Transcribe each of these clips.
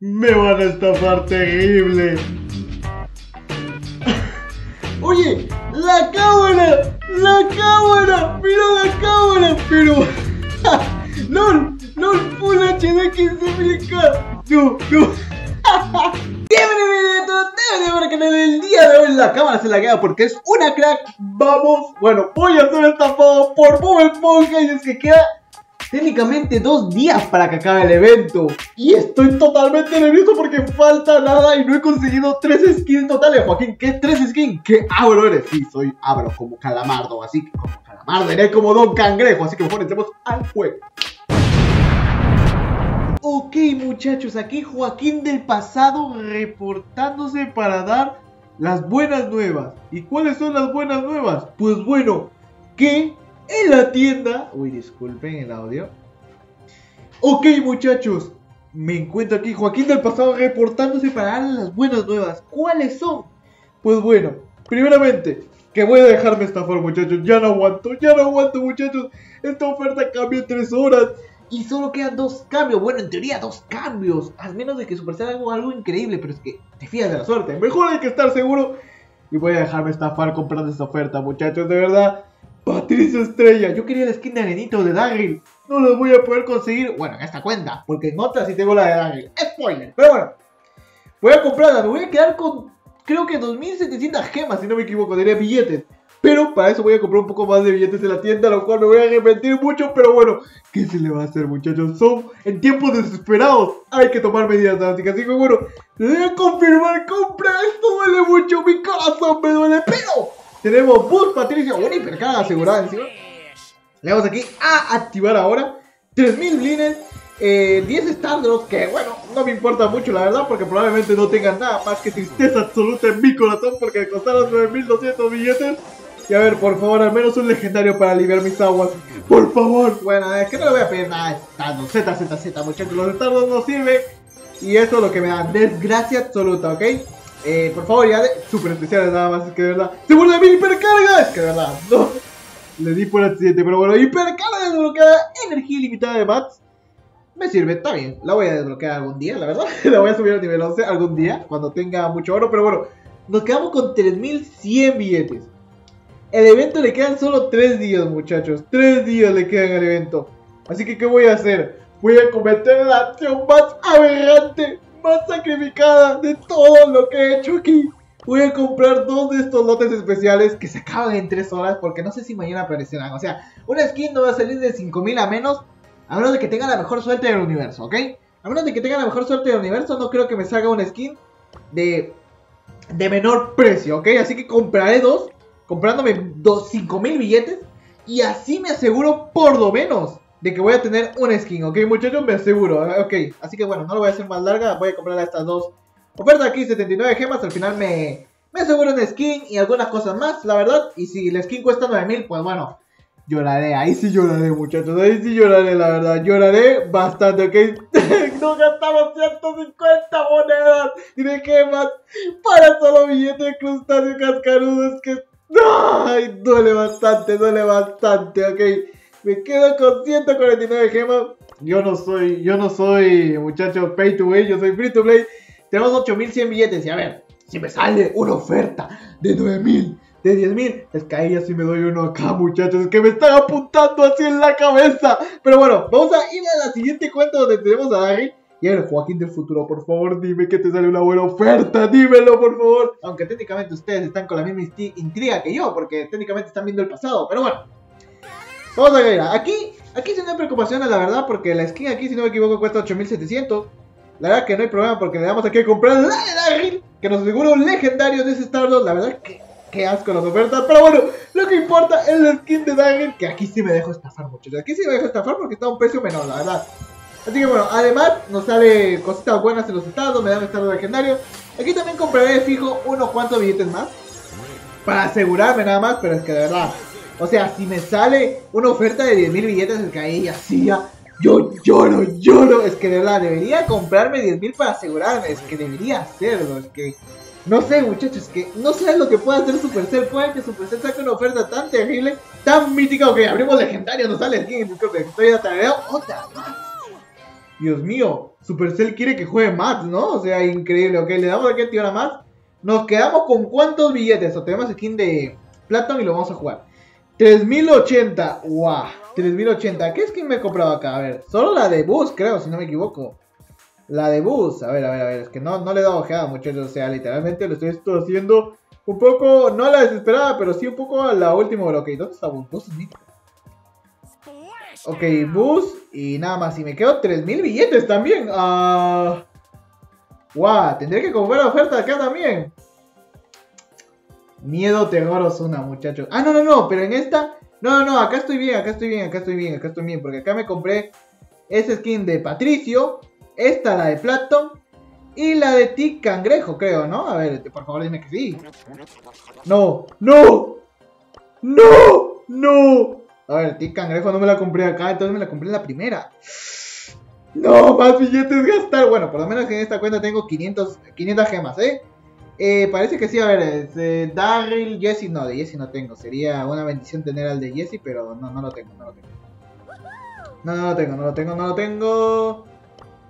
Me van a estafar terrible. Oye, la cámara, la cámara, mira la cámara, pero... LOL, LOL, Full HD 15.000K. No, no. Bienvenido a el canal del día de hoy la cámara se la queda porque es una crack. Vamos, bueno, voy a ser estafado por Bob Esponja y es que queda técnicamente dos días para que acabe el evento. Y estoy totalmente nervioso porque falta nada y no he conseguido tres skins totales. Joaquín, ¿qué tres skins? ¿Qué abro eres? Sí, soy abro como calamardo, así que como calamardo, eres como Don Cangrejo, así que mejor entremos al juego. Ok muchachos, aquí Joaquín del pasado reportándose para dar las buenas nuevas. ¿Y cuáles son las buenas nuevas? Pues bueno, que en la tienda... Uy, disculpen el audio. Ok muchachos, me encuentro aquí Joaquín del pasado reportándose para dar las buenas nuevas. ¿Cuáles son? Pues bueno, primeramente, que voy a dejarme estafar muchachos, ya no aguanto, ya no aguanto muchachos. Esta oferta cambia en 3 horas. Y solo quedan dos cambios. Bueno, en teoría dos cambios. Al menos de que Supercell haga algo increíble. Pero es que te fías de la suerte. Mejor hay que estar seguro. Y voy a dejarme estafar comprando esta oferta, muchachos. De verdad. Patricia Estrella. Yo quería la skin de Arenito de Daryl. No la voy a poder conseguir. Bueno, en esta cuenta. Porque en otra sí tengo la de Daryl. Spoiler. Pero bueno. Voy a comprarla. Me voy a quedar con. Creo que 2700 gemas, si no me equivoco. Diré billetes. Pero para eso voy a comprar un poco más de billetes en la tienda, lo cual me voy a arrepentir mucho. Pero bueno, ¿qué se le va a hacer, muchachos? Son en tiempos desesperados. Hay que tomar medidas drásticas. Así que bueno, le voy a confirmar compra. Esto duele mucho. Mi corazón me duele. Pero tenemos Bus Patricio, una hipercarga asegurada encima. Le damos aquí a activar ahora. 3000 blines. Eh, 10 Stardust, que bueno, no me importa mucho la verdad, porque probablemente no tengan nada más que tristeza absoluta en mi corazón, porque costaron 9200 billetes. Y a ver, por favor, al menos un legendario para aliviar mis aguas. Por favor. Bueno, es que no le voy a pedir nada de Z, Z, Z, muchachos. Los Stardust no sirven. Y eso es lo que me da desgracia absoluta, ¿ok? Eh, por favor, ya de... Super especiales nada más, es que de verdad. ¡Se vuelve mi hipercarga! Es que de verdad, no. Le di por accidente, pero bueno, hipercarga desbloqueada, energía ilimitada de Mats. Me sirve, está bien. La voy a desbloquear algún día, la verdad. la voy a subir a nivel 11 algún día, cuando tenga mucho oro. Pero bueno, nos quedamos con 3100 billetes. El evento le quedan solo 3 días, muchachos. 3 días le quedan al evento. Así que, ¿qué voy a hacer? Voy a cometer la acción más aberrante, más sacrificada de todo lo que he hecho aquí. Voy a comprar dos de estos lotes especiales que se acaban en 3 horas porque no sé si mañana aparecerán. O sea, una skin no va a salir de 5000 a menos, a menos de que tenga la mejor suerte del universo, ¿ok? A menos de que tenga la mejor suerte del universo, no creo que me salga una skin de, de menor precio, ¿ok? Así que compraré dos comprándome 5000 billetes y así me aseguro por lo menos de que voy a tener un skin, ¿ok muchachos? Me aseguro, ¿eh? ok, así que bueno, no lo voy a hacer más larga, voy a comprar estas dos ofertas aquí, 79 gemas, al final me, me aseguro un skin y algunas cosas más, la verdad, y si la skin cuesta 9000, pues bueno, lloraré, ahí sí lloraré muchachos, ahí sí lloraré la verdad, lloraré bastante, ¿ok? no gastamos 150 monedas y de gemas para solo billetes de crustáceo cascarudo, que Ay, duele bastante, duele bastante, ok. Me quedo con 149 gemas. Yo no soy, yo no soy, muchachos, pay to win, yo soy free to play. Tenemos 8100 billetes y a ver, si me sale una oferta de 9000, de 10000, es que ahí sí me doy uno acá, muchachos, es que me están apuntando así en la cabeza. Pero bueno, vamos a ir a la siguiente cuenta donde tenemos a Dari. Y a ver, Joaquín del futuro, por favor, dime que te sale una buena oferta, dímelo, por favor. Aunque técnicamente ustedes están con la misma intriga que yo, porque técnicamente están viendo el pasado, pero bueno. Vamos a ver, aquí, aquí sí no hay preocupaciones, la verdad, porque la skin aquí, si no me equivoco, cuesta 8700. La verdad que no hay problema porque le damos aquí a comprar la Daryl, que nos asegura un legendario de ese Stardust. La verdad que qué asco las ofertas, pero bueno, lo que importa es la skin de Daryl, que aquí sí me dejo estafar, muchachos. Aquí sí me dejo estafar porque está a un precio menor, la verdad. Así que bueno, además nos sale cositas buenas en los estados, me dan estado legendario. Aquí también compraré fijo unos cuantos billetes más. Para asegurarme nada más, pero es que de verdad. O sea, si me sale una oferta de 10.000 billetes, es que ahí hacía. Yo lloro, lloro. Es que de verdad, debería comprarme 10.000 para asegurarme. Es que debería hacerlo. Es que. No sé, muchachos, es que no sé lo que puede hacer Supercell. Puede que Supercell saque una oferta tan terrible, tan mítica. Ok, abrimos legendario, nos sale. Creo que estoy atardeado. Otra más. Dios mío, Supercell quiere que juegue Max, ¿no? O sea, increíble. Ok, le damos aquí a Max. Nos quedamos con cuántos billetes. O tenemos skin de Platon y lo vamos a jugar. 3080. Wow. 3080. ¿Qué skin me he comprado acá? A ver. Solo la de Bus, creo, si no me equivoco. La de Bus. A ver, a ver, a ver. Es que no, no le he dado ojeada, muchachos. O sea, literalmente lo estoy haciendo un poco, no a la desesperada, pero sí un poco a la última Ok, ¿dónde está Bus? Bus Ok, Bus. Y nada más. Y me quedo 3000 billetes también. Ah. Wow, tendré que comprar oferta acá también. Miedo, terror, Osuna, muchachos. Ah, no, no, no, pero en esta. No, no, no, acá estoy bien, acá estoy bien, acá estoy bien, acá estoy bien. Porque acá me compré ese skin de Patricio. Esta, la de Platon. Y la de Tic Cangrejo, creo, ¿no? A ver, por favor, dime que sí. No, no, no, no. A ver, Tic Cangrejo no me la compré acá, entonces me la compré en la primera. No, más billetes gastar. Bueno, por lo menos en esta cuenta tengo 500, 500 gemas, ¿eh? ¿Eh? parece que sí, a ver, eh, Daryl, Jesse, no, de Jesse no tengo. Sería una bendición tener al de Jesse, pero no, no lo tengo, no lo tengo. No, no lo tengo, no lo tengo, no lo tengo.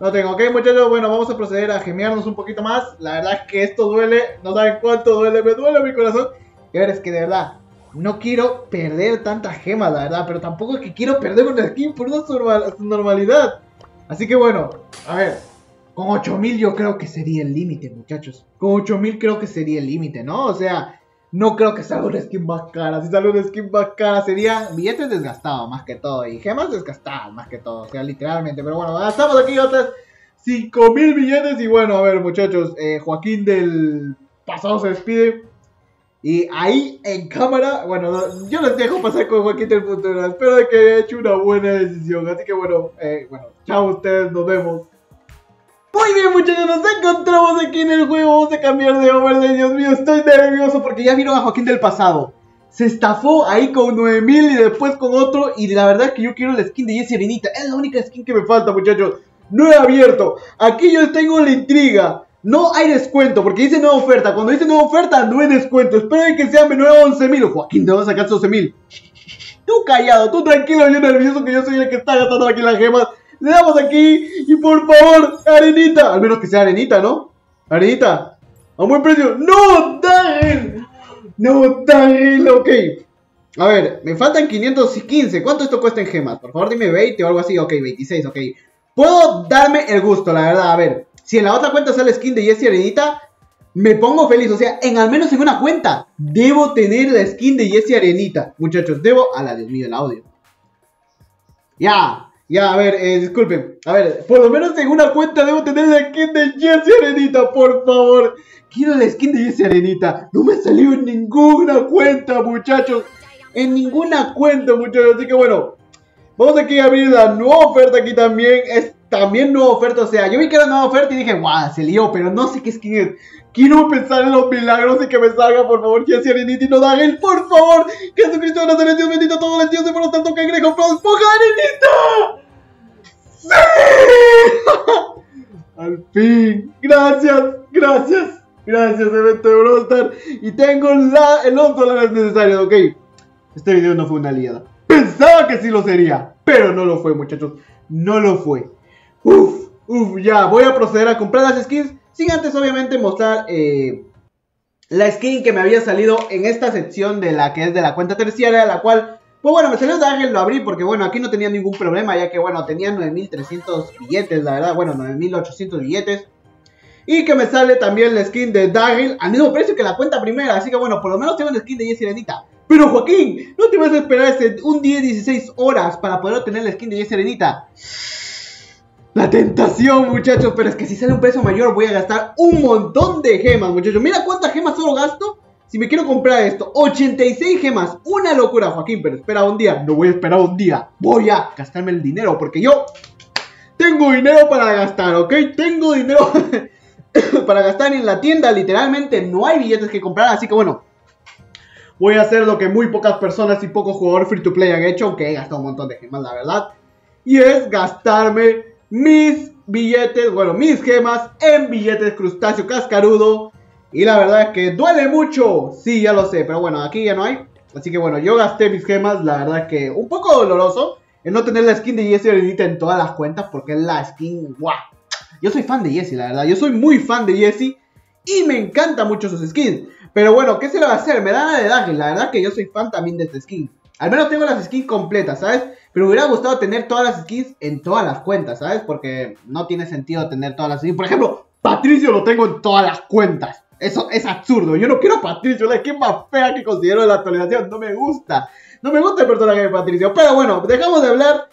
No lo tengo, ok muchachos, bueno, vamos a proceder a gemearnos un poquito más. La verdad es que esto duele, no saben cuánto duele, me duele mi corazón. Y a ver, es que de verdad, no quiero perder tantas gemas, la verdad, pero tampoco es que quiero perder una skin por una normalidad. Así que bueno, a ver, con 8000 yo creo que sería el límite, muchachos. Con 8000 creo que sería el límite, ¿no? O sea, no creo que salga una skin más cara. Si sale una skin más cara sería billetes desgastados más que todo y gemas desgastadas más que todo. O sea, literalmente. Pero bueno, gastamos aquí otras 5000 billetes y bueno, a ver muchachos, eh, Joaquín del pasado se despide. Y ahí en cámara, bueno, yo les dejo pasar con Joaquín del futuro. Espero que haya hecho una buena decisión. Así que bueno, eh, bueno, chao ustedes, nos vemos. Muy bien muchachos, nos encontramos aquí en el juego. Vamos a cambiar de overlay. Dios mío, estoy nervioso porque ya vieron a Joaquín del pasado. Se estafó ahí con 9000 y después con otro. Y la verdad es que yo quiero la skin de Jessie Arenita. Es la única skin que me falta, muchachos. No he abierto. Aquí yo tengo la intriga. No hay descuento, porque dice nueva oferta. Cuando dice nueva oferta, no hay descuento. Espero que sea menor a 11.000. Joaquín, te vas a sacar 12.000. Tú callado, tú tranquilo, yo nervioso que yo soy el que está gastando aquí las gemas. Le damos aquí y por favor, arenita. Al menos que sea arenita, ¿no? Arenita. A buen precio. ¡No, Dagel! No, Dagel, ok. A ver, me faltan 515. ¿Cuánto esto cuesta en gemas? Por favor, dime 20 o algo así. Ok, 26, ok. Puedo darme el gusto, la verdad. A ver, si en la otra cuenta sale skin de Jessie Arenita, me pongo feliz. O sea, en al menos en una cuenta, debo tener la skin de Jessie Arenita. Muchachos, debo... A la Dios mío, el audio. Ya, ya, a ver, eh, disculpen. A ver, por lo menos en una cuenta debo tener la skin de Jessie Arenita, por favor. Quiero la skin de Jessie Arenita. No me salió en ninguna cuenta, muchachos. En ninguna cuenta, muchachos. Así que bueno, vamos aquí a abrir la nueva oferta aquí también. Es también nueva oferta, o sea, yo vi que era nueva oferta y dije, guau, se lió, pero no sé qué skin es. Quiero pensar en los milagros y que me salga, por favor, sea Arenita no da él, por favor. Jesucristo de Nazaret, Dios bendito, todos los dioses, por lo tanto, que Greco, esponja Arenita. Al fin, gracias, gracias, gracias, evento de Brawl Y tengo la, el 11 dólares necesarios, ok. Este video no fue una liada. Pensaba que sí lo sería, pero no lo fue, muchachos. No lo fue. Uf, uf, ya, voy a proceder a comprar las skins. Sin antes, obviamente, mostrar eh, la skin que me había salido en esta sección de la que es de la cuenta terciaria, la cual, pues bueno, me salió de Ángel, lo abrí porque, bueno, aquí no tenía ningún problema, ya que, bueno, tenía 9300 billetes, la verdad, bueno, 9800 billetes. Y que me sale también la skin de Daryl al mismo precio que la cuenta primera. Así que bueno, por lo menos tengo la skin de Jessie Arenita. Pero Joaquín, no te vas a esperar un día y 16 horas para poder obtener la skin de Jessie Arenita. La tentación, muchachos. Pero es que si sale un precio mayor voy a gastar un montón de gemas, muchachos. Mira cuántas gemas solo gasto. Si me quiero comprar esto, 86 gemas. Una locura, Joaquín. Pero espera un día. No voy a esperar un día. Voy a gastarme el dinero. Porque yo tengo dinero para gastar, ¿ok? Tengo dinero para gastar en la tienda. Literalmente no hay billetes que comprar. Así que bueno. Voy a hacer lo que muy pocas personas y pocos jugadores free to play han hecho. Aunque he gastado un montón de gemas, la verdad. Y es gastarme mis billetes, bueno, mis gemas en billetes crustáceo cascarudo. Y la verdad es que duele mucho. Sí, ya lo sé, pero bueno, aquí ya no hay. Así que bueno, yo gasté mis gemas, la verdad es que un poco doloroso. el no tener la skin de Jessie Arenita en todas las cuentas, porque es la skin, ¡guau! Yo soy fan de Jessie, la verdad. Yo soy muy fan de Jessie y me encanta mucho sus skins. Pero bueno, ¿qué se le va a hacer? Me da de darle. La verdad que yo soy fan también de esta skin. Al menos tengo las skins completas, ¿sabes? Pero me hubiera gustado tener todas las skins en todas las cuentas, ¿sabes? Porque no tiene sentido tener todas las skins. Por ejemplo, Patricio lo tengo en todas las cuentas. Eso es absurdo. Yo no quiero a Patricio, la skin más fea que considero de la actualización. No me gusta. No me gusta el personaje de Patricio. Pero bueno, dejamos de hablar.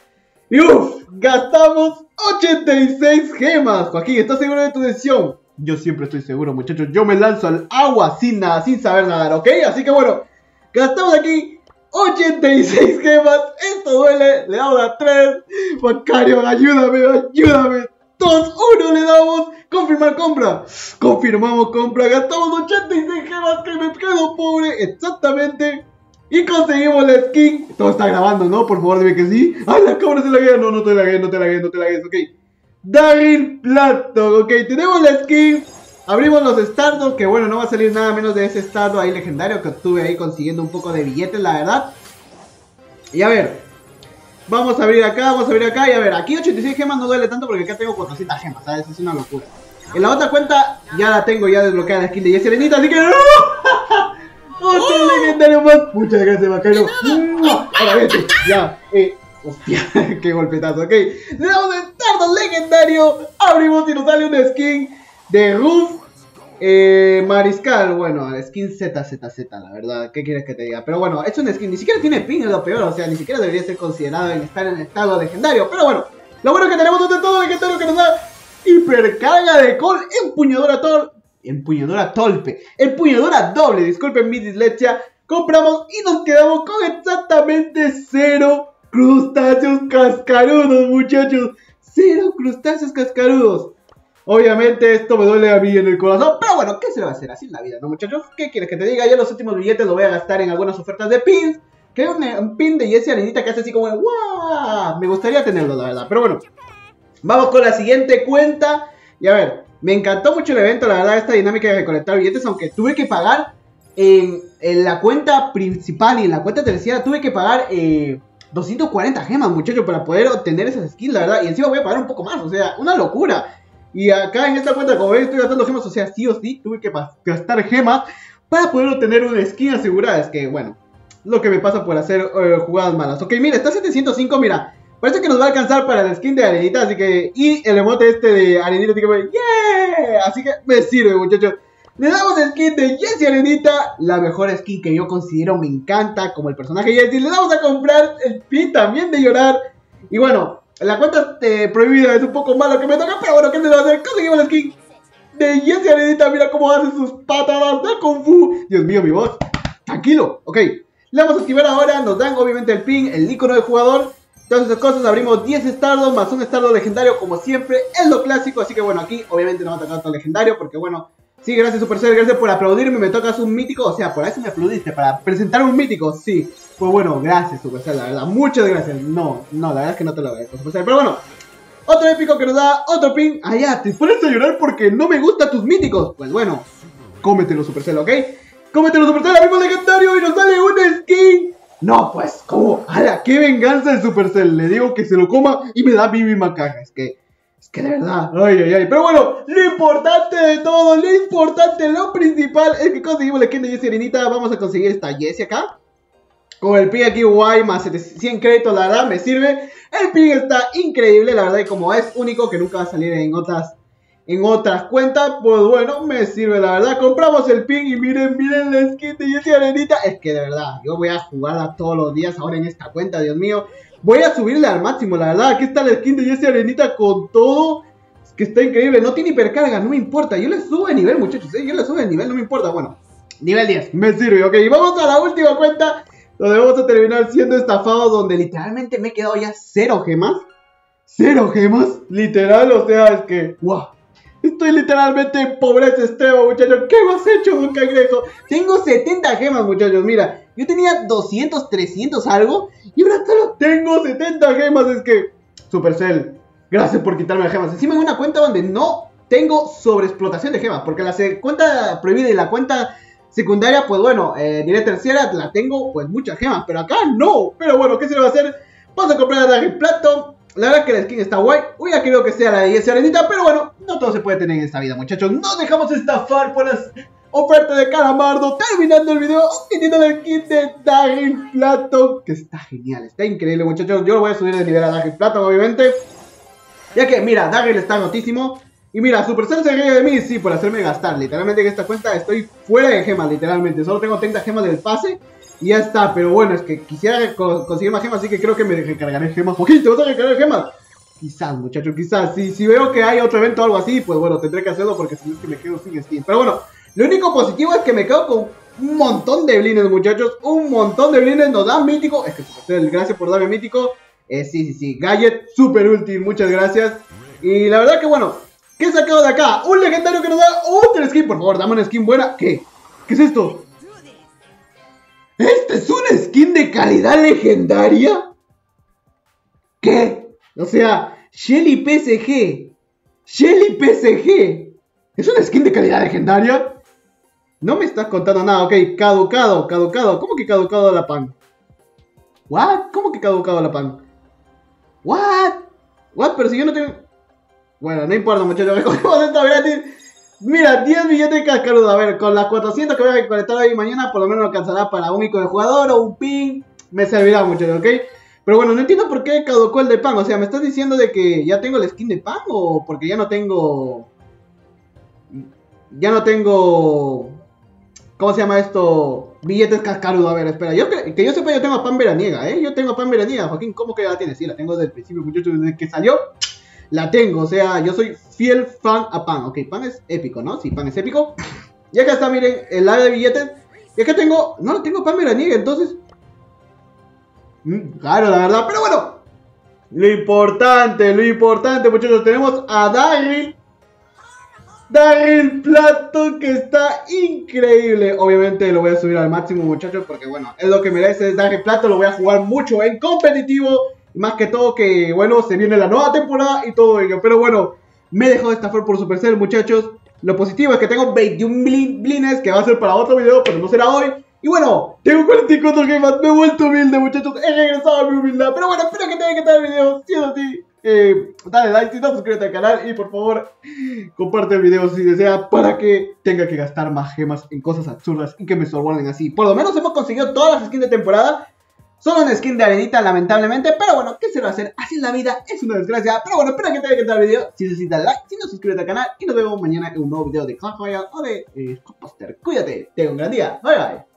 Y uff, gastamos 86 gemas. Joaquín, ¿estás seguro de tu decisión? Yo siempre estoy seguro, muchachos. Yo me lanzo al agua sin nada, sin saber nadar, ¿ok? Así que bueno, gastamos aquí 86 gemas. Esto duele. Le damos a 3. Macario, ayúdame, ayúdame. 2, 1 le damos. Confirmar compra. Confirmamos compra. Gastamos 86 gemas que me quedo pobre. Exactamente. Y conseguimos la skin. Todo está grabando, ¿no? Por favor, dime que sí. ¡Ay, la cámara se la guía! No, no te la guía, no te la guía, no te la guía. Ok. Daryl Plato. Ok, tenemos la skin. Abrimos los Stardust, que bueno, no va a salir nada menos de ese Stardust ahí legendario que obtuve ahí consiguiendo un poco de billetes, la verdad. Y a ver, vamos a abrir acá, vamos a abrir acá y a ver, aquí 86 gemas no duele tanto porque acá tengo 400 gemas, ¿sabes? Es una locura. En la otra cuenta ya la tengo ya desbloqueada la skin de Arenita, así que... ¡Otro legendario más! Muchas gracias, Macario. Ahora vete, ya, eh... Hostia, qué golpetazo, ok. Le damos el Stardust legendario. Abrimos y nos sale una skin de Ruf eh, Mariscal. Bueno, skin ZZZ, la verdad. ¿Qué quieres que te diga? Pero bueno, es un skin. Ni siquiera tiene pin, es lo peor. O sea, ni siquiera debería ser considerado en estar en estado legendario. Pero bueno, lo bueno que tenemos un todo legendario que nos da hipercarga de col, empuñadora tol, empuñadora tolpe, empuñadora doble. Disculpen mi dislexia. Compramos y nos quedamos con exactamente cero crustáceos cascarudos, muchachos. Cero crustáceos cascarudos. Obviamente esto me duele a mí en el corazón, pero bueno, ¿qué se le va a hacer así en la vida, no muchachos? ¿Qué quieres que te diga? Yo los últimos billetes los voy a gastar en algunas ofertas de pins. Que hay un, pin de Jessie Arenita que hace así como ¡Wow! Me gustaría tenerlo, la verdad. Pero bueno, vamos con la siguiente cuenta. Y a ver, me encantó mucho el evento, la verdad, esta dinámica de recolectar billetes, aunque tuve que pagar en, la cuenta principal y en la cuenta tercera, tuve que pagar... Eh, 240 gemas, muchachos, para poder obtener esas skins, la verdad. Y encima voy a pagar un poco más, o sea, una locura. Y acá en esta cuenta, como ven, estoy gastando gemas, o sea, sí o sí, tuve que gastar gemas para poder obtener una skin asegurada. Es que, bueno, lo que me pasa por hacer eh, jugadas malas. Ok, mira, está 705, mira. Parece que nos va a alcanzar para la skin de Arenita, así que... Y el emote este de Arenita, así que... ¡Yeah! Así que me sirve, muchachos. Le damos skin de Jessie Arenita, la mejor skin que yo considero me encanta, como el personaje Jessie. Le damos a comprar el pin también de llorar. Y bueno, la cuenta este, prohibida es un poco malo que me toca, pero bueno, ¿qué se va a hacer? Conseguimos la skin de Jessie Arenita. Mira cómo hace sus patadas de Kung Fu. Dios mío, mi voz. Tranquilo, ok. Le vamos a activar ahora, nos dan obviamente el pin, el icono del jugador. Todas esas cosas, abrimos 10 Stardust más un Stardust legendario como siempre, es lo clásico, así que bueno, aquí obviamente no va a tocar todo legendario porque bueno, Sí, gracias Supercell, gracias por aplaudirme, me tocas un mítico, o sea, por eso me aplaudiste, para presentar un mítico, sí. Pues bueno, gracias Supercell, la verdad, muchas gracias. No, no, la verdad es que no te lo agradezco Supercell, pero bueno. Otro épico que nos da otro pin. Ya, te pones a llorar porque no me gustan tus míticos. Pues bueno, cómetelo Supercell, ¿ok? Cómetelo Supercell, abrimos legendario y nos sale un skin. No, pues, ¿cómo? ¡Hala! ¡Qué venganza de Supercell! Le digo que se lo coma y me da mi misma caja. Es que que de verdad, ay, ay, ay. Pero bueno, lo importante de todo, lo importante, lo principal es que conseguimos la skin de Jessie Arenita. Vamos a conseguir esta Jessie acá. Con el pin aquí guay, más 100 créditos, la verdad, me sirve. El pin está increíble, la verdad, y como es único, que nunca va a salir en otras en otras cuentas, pues bueno, me sirve la verdad. Compramos el pin y miren, miren la skin de Jessie Arenita. Es que de verdad, yo voy a jugarla todos los días ahora en esta cuenta, Dios mío. Voy a subirle al máximo, la verdad. Aquí está la skin de Jessie Arenita con todo. Que está increíble. No tiene hipercarga, no me importa. Yo le subo de nivel, muchachos. ¿eh? Yo le subo de nivel, no me importa. Bueno, nivel 10. Me sirve, ok. Vamos a la última cuenta. Donde vamos a terminar siendo estafados. Donde literalmente me he quedado ya cero gemas. Cero gemas. Literal, o sea, es que... ¡Wow! Estoy literalmente en pobreza extrema, muchachos. ¿Qué has hecho, un cangrejo? Tengo 70 gemas, muchachos. Mira, yo tenía 200, 300 algo. Y ahora solo tengo 70 gemas. Es que, Supercell, gracias por quitarme las gemas. Encima en una cuenta donde no tengo sobreexplotación de gemas. Porque la cuenta prohibida y la cuenta secundaria, pues bueno, eh, diré tercera, la tengo pues muchas gemas. Pero acá no. Pero bueno, ¿qué se le va a hacer? Vamos a comprar a Darryl Plato. La verdad que la skin está guay. Hubiera querido que sea la de Jesse Arenita, pero bueno, no todo se puede tener en esta vida, muchachos. No dejamos estafar por las ofertas de Calamardo. Terminando el video, obteniendo el skin de Darryl Plato, que está genial, está increíble, muchachos. Yo lo voy a subir de nivel a Darryl Plato, obviamente. Ya que, mira, Darryl está notísimo. Y mira, Supercell se ríe de mí, sí, por hacerme gastar. Literalmente en esta cuenta estoy fuera de gemas, literalmente. Solo tengo 30 gemas del pase y ya está. Pero bueno, es que quisiera conseguir más gemas, así que creo que me recargaré gemas. Joaquín, ¿te vas a recargar gemas? Quizás, muchachos, quizás. Si, si veo que hay otro evento o algo así, pues bueno, tendré que hacerlo porque si no es que me quedo sin skin. Pero bueno, lo único positivo es que me quedo con un montón de blines, muchachos. Un montón de blines nos dan mítico. Es que Supercell, gracias por darme mítico. Eh, sí, sí, sí. Gadget, super útil, muchas gracias. Y la verdad que bueno, ¿Qué sacado de acá? Un legendario que nos da otra skin. Por favor, dame una skin buena. ¿Qué? ¿Qué es esto? ¿Este es una skin de calidad legendaria? ¿Qué? O sea, Shelly PSG. Shelly PSG. ¿Es una skin de calidad legendaria? No me estás contando nada. Ok, caducado, caducado. ¿Cómo que caducado la pan? ¿What? ¿Cómo que caducado la pan? ¿What? ¿What? Pero si yo no tengo... Bueno, no importa, muchachos. Recogemos esto gratis. Mira, 10 billetes de cascarudo. A ver, con las 400 que voy a recolectar hoy mañana, por lo menos alcanzará para un único de jugador o un pin. Me servirá, muchachos, ¿ok? Pero bueno, no entiendo por qué caducó el de pan. O sea, ¿me estás diciendo de que ya tengo el skin de pan o porque ya no tengo... Ya no tengo... ¿Cómo se llama esto? Billetes cascarudo. A ver, espera. Yo que, que yo sepa, yo tengo pan veraniega, ¿eh? Yo tengo a pan veraniega. Joaquín, ¿cómo que la tienes? Sí, la tengo desde el principio, muchachos, desde que salió la tengo. O sea, yo soy fiel fan a Pan. Ok, Pan es épico, ¿no? Sí, Pan es épico. Y acá está, miren, el área de billetes. Y acá tengo... No, tengo Pan veraniega, entonces... Mm, claro, la verdad. Pero bueno. Lo importante, lo importante, muchachos. Tenemos a Daryl. Daryl Plato que está increíble. Obviamente lo voy a subir al máximo, muchachos. Porque bueno, es lo que merece Daryl Plato. Lo voy a jugar mucho en competitivo más que todo que, bueno, se viene la nueva temporada y todo ello. Pero bueno, me dejó de estafar por Supercell, muchachos. Lo positivo es que tengo 21 blines, que va a ser para otro video, pero no será hoy. Y bueno, tengo 44 gemas, me he vuelto humilde, muchachos. He regresado a mi humildad. Pero bueno, espero que te haya encantado el video. Si es así, eh, dale like, si no, suscríbete al canal y por favor, comparte el video si desea para que tenga que gastar más gemas en cosas absurdas y que me sorbonen así. Por lo menos hemos conseguido todas las skins de temporada Solo una skin de arenita, lamentablemente. Pero bueno, ¿qué se va a hacer? Así es la vida, es una desgracia. Pero bueno, espero que te haya encantado el video. Si necesitas like, si no, suscríbete al canal. Y nos vemos mañana en un nuevo video de Clash Royale o de eh, Cuídate, tengo un gran día. Bye bye.